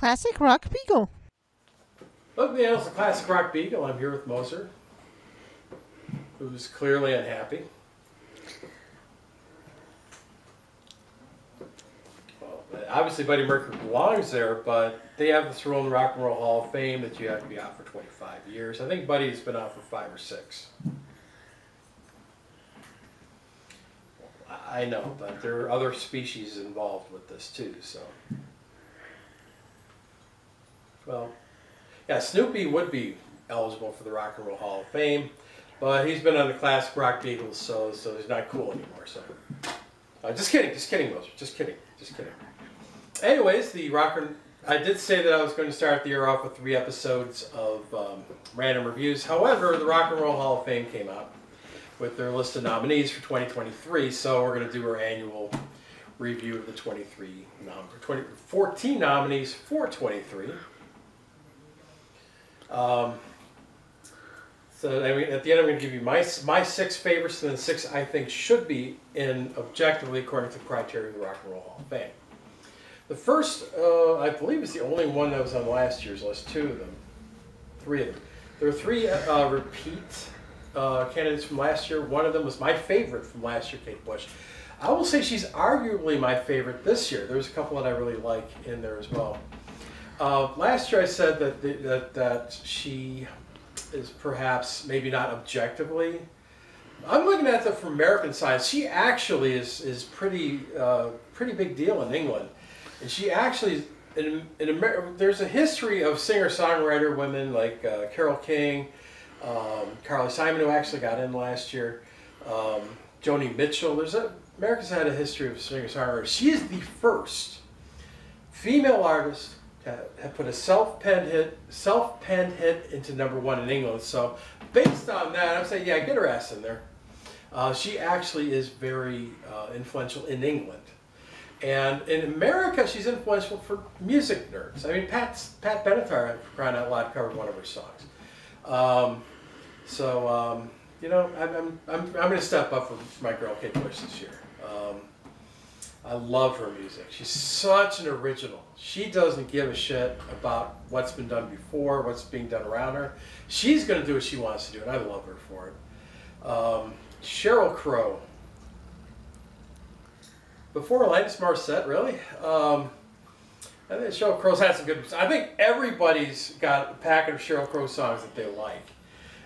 Classic Rock Beagle. Look, the Annals of Classic Rock Beagle. I'm here with Moser, who's clearly unhappy. Well, obviously, Buddy Mercury belongs there, but they have this rule in the Rock and Roll Hall of Fame that you have to be out for 25 years. I think Buddy's been out for five or six. I know, but there are other species involved with this too, so. Well, yeah, Snoopy would be eligible for the Rock and Roll Hall of Fame, but he's been on the classic rock Beagle, so so he's not cool anymore. So, uh, just kidding, just kidding, Moser, just kidding, just kidding. Anyways, the rock and I did say that I was going to start the year off with three episodes of um, random reviews. However, the Rock and Roll Hall of Fame came out with their list of nominees for 2023, so we're going to do our annual review of the 23 number 20, 14 nominees for 23. Um, so I mean, at the end, I'm going to give you my my six favorites and then six I think should be in objectively according to the criteria of the Rock and Roll Hall of Fame. The first, uh, I believe, is the only one that was on last year's list. Two of them, three of them. There are three uh, repeat uh, candidates from last year. One of them was my favorite from last year, Kate Bush. I will say she's arguably my favorite this year. There's a couple that I really like in there as well. Uh, last year I said that, the, that that she is perhaps maybe not objectively. I'm looking at that from American side. She actually is is pretty uh, pretty big deal in England, and she actually in, in America. There's a history of singer songwriter women like uh, Carole King, um, Carly Simon who actually got in last year, um, Joni Mitchell. There's a America's had a history of singer songwriters. She is the first female artist have put a self-penned hit, self-penned hit into number one in England. So based on that, I'm saying, yeah, get her ass in there. Uh, she actually is very uh, influential in England. And in America, she's influential for music nerds. I mean, Pat's, Pat Benatar, for crying out loud, covered one of her songs. Um, so, um, you know, I'm, I'm, I'm, I'm going to step up for my girl Kate Bush this year. Um, I love her music. She's such an original. She doesn't give a shit about what's been done before, what's being done around her. She's going to do what she wants to do, and I love her for it. Um, Sheryl Crow. Before Alanis Morissette, really? Um, I think Sheryl Crow's had some good. I think everybody's got a packet of Sheryl Crow songs that they like,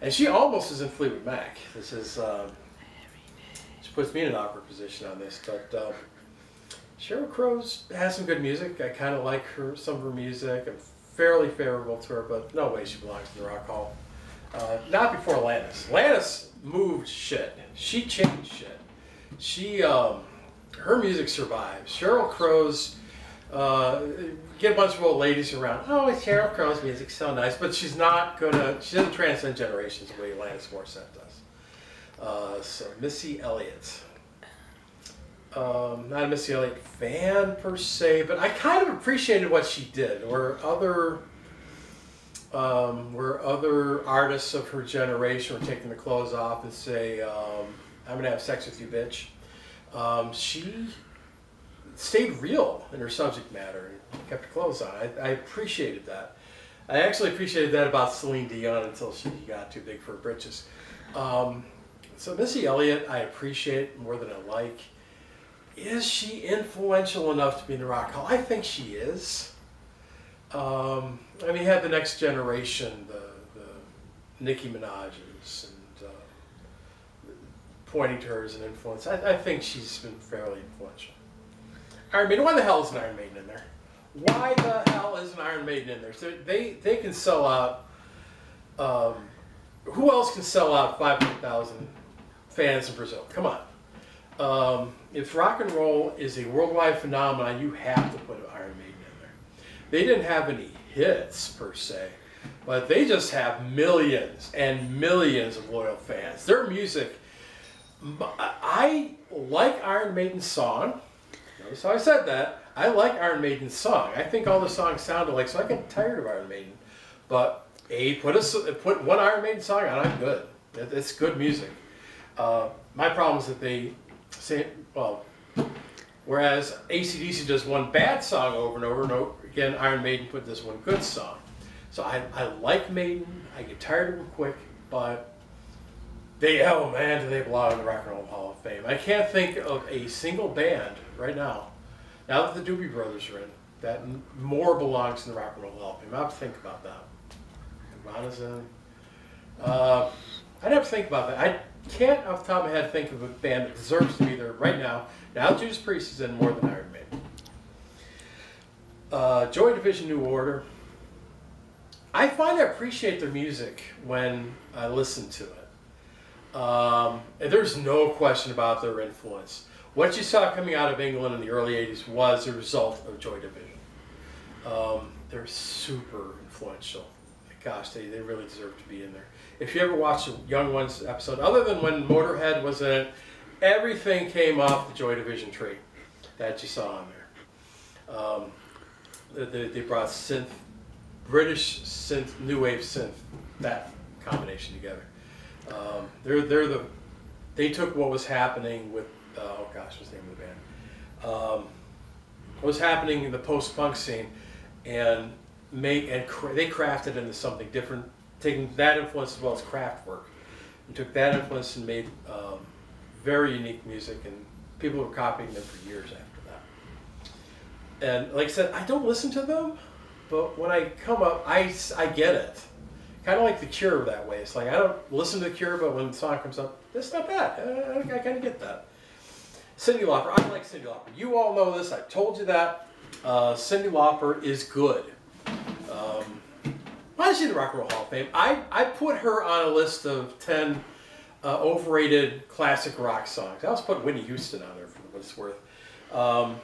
and she almost is in Fleetwood Mac. This is. Um, she puts me in an awkward position on this, but. Um, Sheryl Crow's has some good music. I kind of like her some of her music. I'm fairly favorable to her, but no way she belongs in the Rock Hall. Uh, not before Alanis. Alanis moved shit. She changed shit. She, um, her music survives. Sheryl Crow's, uh, get a bunch of old ladies around. Oh, it's Sheryl Crow's music's so nice, but she's not gonna. She doesn't transcend generations the way Alanis Morissette does. Uh, so Missy Elliott um, not a Missy Elliott fan per se, but I kind of appreciated what she did. Where other, um, where other artists of her generation were taking the clothes off and say, um, "I'm gonna have sex with you, bitch," um, she stayed real in her subject matter and kept her clothes on. I, I appreciated that. I actually appreciated that about Celine Dion until she got too big for her britches. Um, so Missy Elliott, I appreciate more than I like is she influential enough to be in the Rock Hall? I think she is. Um, I mean, you have the next generation, the, the Nicki Minaj's, and uh, pointing to her as an influence. I, I, think she's been fairly influential. Iron Maiden, why the hell is an Iron Maiden in there? Why the hell is an Iron Maiden in there? So they, they can sell out. Um, who else can sell out 500,000 fans in Brazil? Come on. Um, if rock and roll is a worldwide phenomenon, you have to put Iron Maiden in there. They didn't have any hits per se, but they just have millions and millions of loyal fans. Their music, I like Iron Maiden's song. Notice how I said that. I like Iron Maiden's song. I think all the songs sound alike, so I get tired of Iron Maiden. But a put a put one Iron Maiden song on, I'm good. It's good music. Uh, my problem is that they say, well, Whereas ACDC does one bad song over and over and over again, Iron Maiden put this one good song. So I, I like Maiden, I get tired of them quick, but they, oh man, do they belong in the Rock and Roll Hall of Fame. I can't think of a single band right now, now that the Doobie Brothers are in, that more belongs in the Rock and Roll Hall of Fame. I have to think about that. Uh, I'd have to think about that. I can't, off the top of my head, think of a band that deserves to be there right now. Now Judas Priest is in more than Iron Maiden. Uh, Joy Division New Order. I find I appreciate their music when I listen to it. Um, there's no question about their influence. What you saw coming out of England in the early 80s was a result of Joy Division. Um, they're super influential. Gosh, they, they really deserve to be in there. If you ever watched the Young Ones episode, other than when Motorhead was in it, everything came off the Joy Division tree that you saw on there. Um, they, they brought synth, British synth, new wave synth, that combination together. Um, they're they're the they took what was happening with uh, oh gosh, what's the name of the band? Um, what was happening in the post punk scene, and and cra- they crafted into something different, taking that influence as well as Kraftwerk, and took that influence and made um, very unique music, and people were copying them for years after that. And like I said, I don't listen to them, but when I come up, I, I get it. Kind of like The Cure that way. It's like I don't listen to The Cure, but when the song comes up, it's not bad. I, I, I kind of get that. Cyndi Lauper, I like Cyndi Lauper. You all know this. I told you that. Uh, Cyndi Lauper is good. Um, why is she in the Rock and Roll Hall of Fame? I, I put her on a list of 10 uh, overrated classic rock songs. I also put Whitney Houston on there for what it's worth. Um,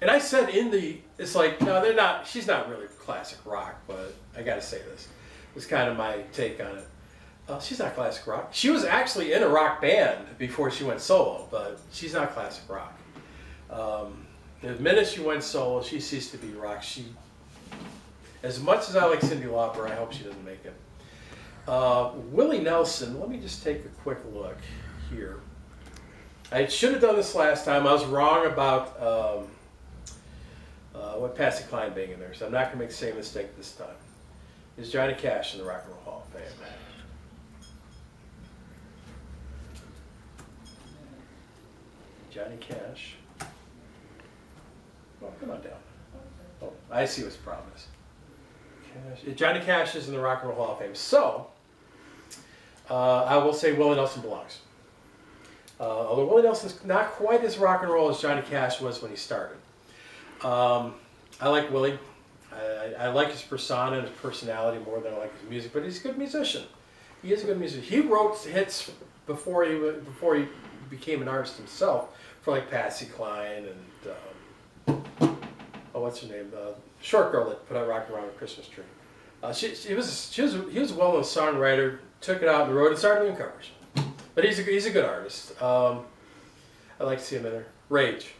and I said in the, it's like, no, they're not, she's not really classic rock, but I gotta say this. It's kind of my take on it. Uh, she's not classic rock. She was actually in a rock band before she went solo, but she's not classic rock. Um, the minute she went solo, she ceased to be rock. She, as much as I like Cyndi Lauper, I hope she doesn't make it. Uh, Willie Nelson, let me just take a quick look here. I should have done this last time. I was wrong about um, uh, what Patsy Cline being in there, so I'm not going to make the same mistake this time. Is Johnny Cash in the Rock and Roll Hall of Fame? Johnny Cash. Oh, come on down. Oh, I see what's the problem is. Cash. Johnny Cash is in the Rock and Roll Hall of Fame. So, uh, I will say Willie Nelson belongs. Uh, although Willie Nelson's not quite as rock and roll as Johnny Cash was when he started. Um, I like Willie. I, I, like his persona and his personality more than I like his music, but he's a good musician. He is a good musician. He wrote hits before he before he became an artist himself for like Patsy Cline and um, oh, what's her name? Uh, short girl that put out "Rocking Around a Christmas Tree." Uh, she, she was she was he was a well-known songwriter. Took it out the road and started doing covers. But he's a he's a good artist. Um, I like to see him in there. Rage.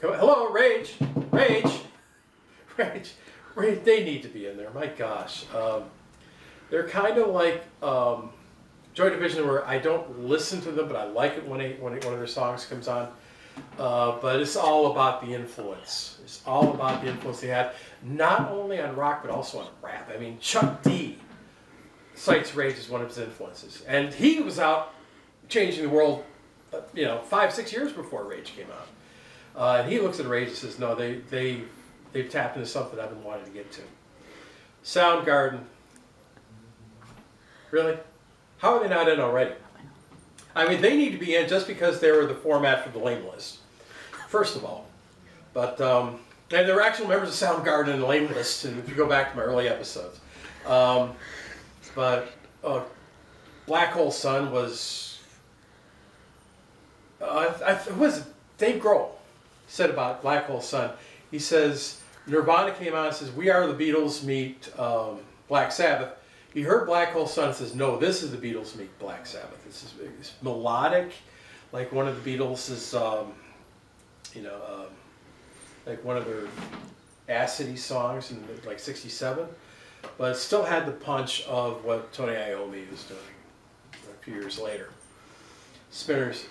Come on, hello, Rage, Rage, Rage, Rage. They need to be in there. My gosh, um, they're kind of like um, Joy Division, where I don't listen to them, but I like it when, when one of their songs comes on. Uh, but it's all about the influence. It's all about the influence they had, not only on rock but also on rap. I mean, Chuck D cites Rage as one of his influences, and he was out changing the world, uh, you know, five six years before Rage came out. Uh, and he looks at Rage and says, "No, they they they've tapped into something I've been wanting to get to." Soundgarden. Really? How are they not in already? I mean, they need to be in just because they were the format for the lame list, first of all. But um, and they're actual members of Soundgarden and lame list, and if you go back to my early episodes. Um, but uh, Black Hole Sun was. Uh, I, I, was? Dave Grohl said about Black Hole Sun. He says Nirvana came out and says we are the Beatles meet um, Black Sabbath. He heard Black Hole Sun says no, this is the Beatles meet Black Sabbath. This is it's melodic, like one of the Beatles is, um, you know, um, like one of their acidy songs in like '67 but still had the punch of what Tony Iommi was doing a few years later. Spinners,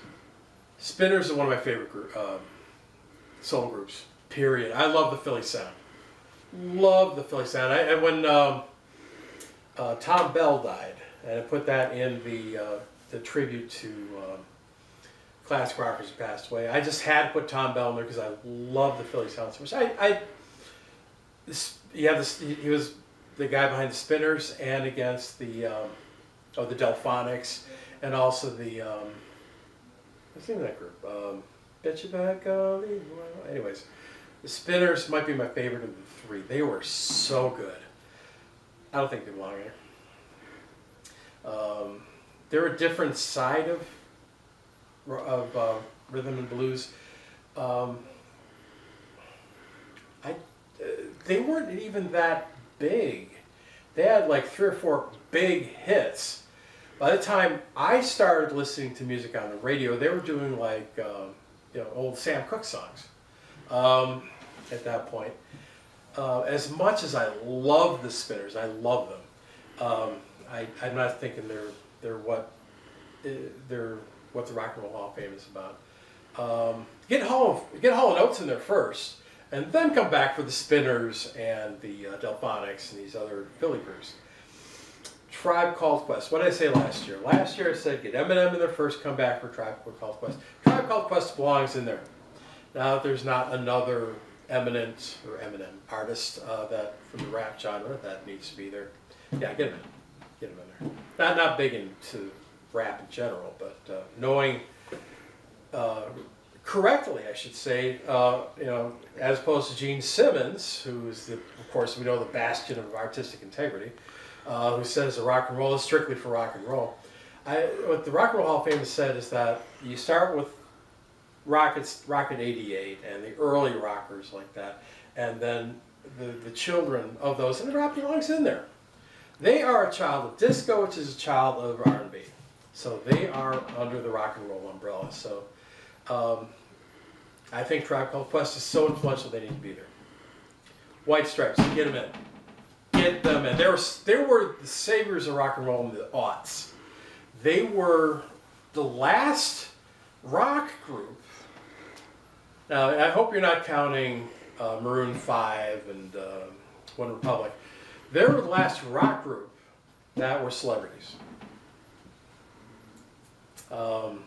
Spinners are one of my favorite group, um, soul groups. Period. I love the Philly sound. Love the Philly sound. I, and when um, uh, Thom Bell died, and I put that in the uh, the tribute to um, classic rockers who passed away. I just had to put Thom Bell in there because I love the Philly sound so much. I, I this, yeah, this he was the guy behind the Spinners and against the um, oh the Delfonics and also the um, what's the name of that group? Um, Bet you back anyways. The Spinners might be my favorite of the three. They were so good. I don't think they belong here. Um, they're a different side of of uh, rhythm and blues. Um, I, uh, they weren't even that big. They had like three or four big hits. By the time I started listening to music on the radio, they were doing like um, you know old Sam Cooke songs um, at that point. Uh, as much as I love the Spinners, I love them. Um, I, I'm not thinking they're they're what uh, they're what the Rock and Roll Hall of Fame is about. Um, get Hall get Hall and Oates in there first, and then come back for the Spinners and the uh, Delfonics and these other Philly groups. Tribe Called Quest. What did I say last year? Last year I said get Eminem in there first, come back for Tribe Called Quest. Tribe Called Quest belongs in there. Now there's not another eminent or Eminem artist uh, that from the rap genre that needs to be there. Yeah, get him in. Get him in there. Not not big into rap in general, but uh, knowing uh, correctly, I should say, uh, you know, as opposed to Gene Simmons, who is the, of course, we know the bastion of artistic integrity, uh, who says the rock and roll is strictly for rock and roll. I, what the Rock and Roll Hall of Fame has said is that you start with Rockets, Rocket 88 and the early rockers like that, and then the, the children of those, and the rap belongs in there. They are a child of disco, which is a child of R&B. So they are under the rock and roll umbrella. So um, I think Tribe Called Quest is so influential they need to be there. White Stripes, get them in. Get them in. They were, they were the saviors of rock and roll in the aughts. They were the last rock group. Now, I hope you're not counting uh, Maroon 5 and uh, One Republic. They were the last rock group that were celebrities. Um,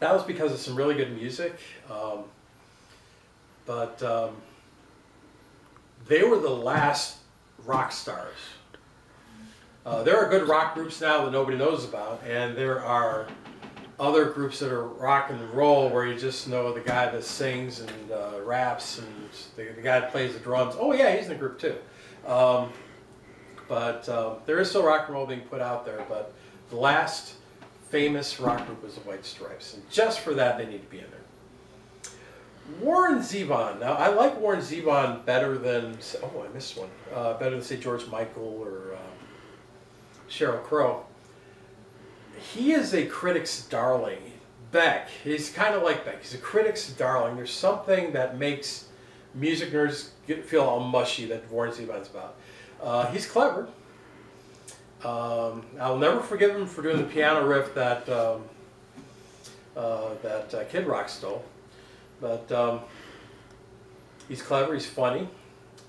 that was because of some really good music. Um, but um, they were the last rock stars. Uh, there are good rock groups now that nobody knows about, and there are other groups that are rock and roll where you just know the guy that sings and uh, raps and the, the, guy that plays the drums. Oh yeah, he's in the group too. Um, but uh, there is still rock and roll being put out there. But the last famous rock group was the White Stripes. And just for that, they need to be in there. Warren Zevon. Now, I like Warren Zevon better than, oh, I missed one. Uh, better than, say, George Michael or uh, Sheryl Crow. He is a critic's darling. Beck, he's kind of like Beck. He's a critic's darling. There's something that makes music nerds get, feel all mushy that Warren Zevon's about. Uh, he's clever. Um, I'll never forgive him for doing the piano riff that um, uh, that uh, Kid Rock stole, but um, he's clever. He's funny.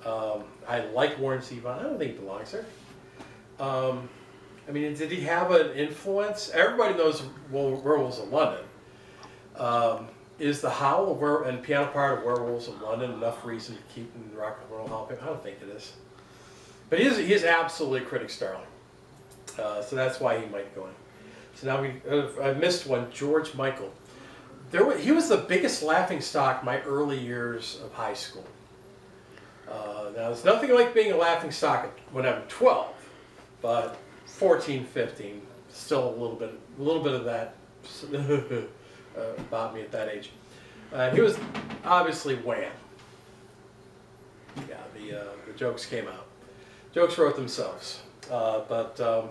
Um, I like Warren Zevon. I don't think he belongs there. I mean, did he have an influence? Everybody knows Werewolves of London. Um, is the howl of were and piano part of Werewolves of London enough reason to keep in the Rock and Roll Hall of Fame? I don't think it is. But he is, he is absolutely critic's darling. Uh, so that's why he might go in. So now we, uh, I missed one, George Michael. There, was, he was the biggest laughing stock my early years of high school. Uh, now, there's nothing like being a laughing stock when I'm 12, but 14, 15, still a little bit, a little bit of that uh, about me at that age. Uh, he was obviously Wham. Yeah, the, uh, the jokes came out. Jokes wrote themselves. Uh, but um,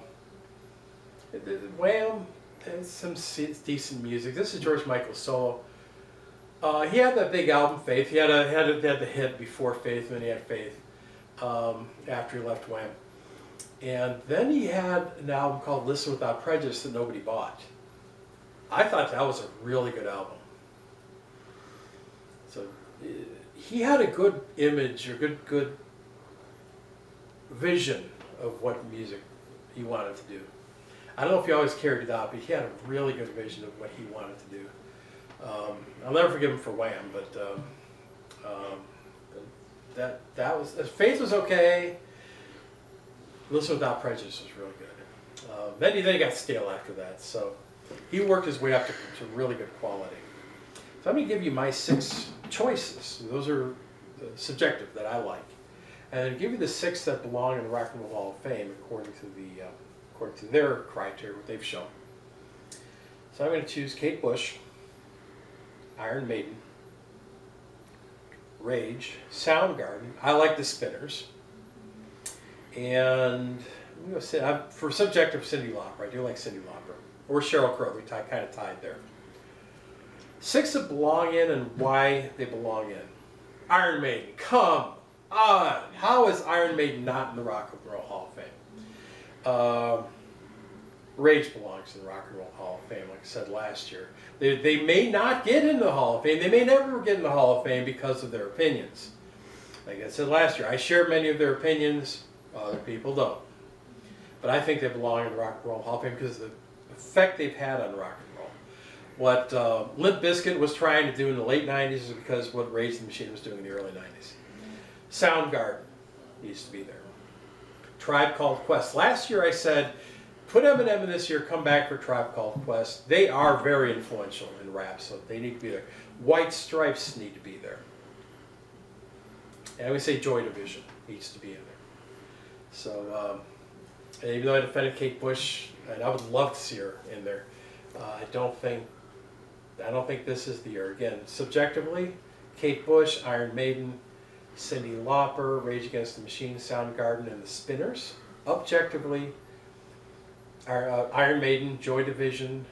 Wham, there's some decent music. This is George Michael solo. Uh, he had that big album, Faith. He had a had, a, had the hit before Faith, and then he had Faith um, after he left Wham. And then he had an album called Listen Without Prejudice that nobody bought. I thought that was a really good album. So he had a good image or good good vision of what music he wanted to do. I don't know if he always carried it out, but he had a really good vision of what he wanted to do. Um, I'll never forgive him for Wham, but um, um, that that was Faith was okay. Listen Without Prejudice was really good. Uh, then, he, then he got stale after that, so he worked his way up to, to really good quality. So I'm going to give you my six choices. Those are subjective that I like, and give you the six that belong in the Rock and Roll Hall of Fame according to the uh, according to their criteria, what they've shown. So I'm going to choose Kate Bush, Iron Maiden, Rage, Soundgarden. I like the Spinners. And gonna say, I'm, for subjective Cyndi Lauper, I do like Cyndi Lauper. Or Sheryl Crow, we tie, kind of tied there. Six that belong in and why they belong in. Iron Maiden, come on. How is Iron Maiden not in the Rock and Roll Hall of Fame? Um, Rage belongs in the Rock and Roll Hall of Fame, like I said last year. They, they may not get in the Hall of Fame. They may never get in the Hall of Fame because of their opinions. Like I said last year, I share many of their opinions. Other people don't. But I think they belong in the Rock and Roll Hall of Fame because of the effect they've had on rock and roll. What uh, Limp Bizkit was trying to do in the late 90s is because what Rage the Machine was doing in the early 90s. Soundgarden needs to be there. Tribe Called Quest. Last year I said, put Eminem in this year, come back for Tribe Called Quest. They are very influential in rap, so they need to be there. White Stripes need to be there. And I would say Joy Division needs to be in there. So, um, even though I defended Kate Bush, and I would love to see her in there, uh, I don't think I don't think this is the year. Again, subjectively, Kate Bush, Iron Maiden, Cyndi Lauper, Rage Against the Machine, Soundgarden, and the Spinners. Objectively, our, uh, Iron Maiden, Joy Division,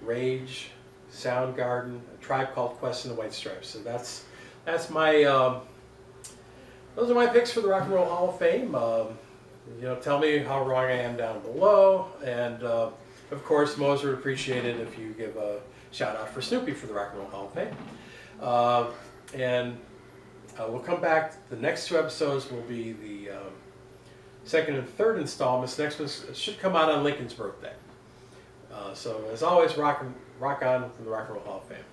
Rage, Soundgarden, a Tribe Called Quest, and the White Stripes. So that's that's my um, those are my picks for the Rock and Roll Hall of Fame. Um, you know, tell me how wrong I am down below, and uh, of course, Moser would appreciate it if you give a shout out for Snoopy for the Rock and Roll Hall of Fame. Uh, and uh, we'll come back. The next two episodes will be the um, second and third installments. Next one should come out on Lincoln's birthday. Uh, so as always, rock, rock on from the Rock and Roll Hall of Fame.